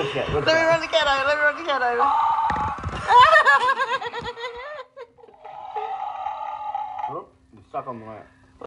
Let me run the cat over. Let me run the cat over. Oh, you stuck on the lamp.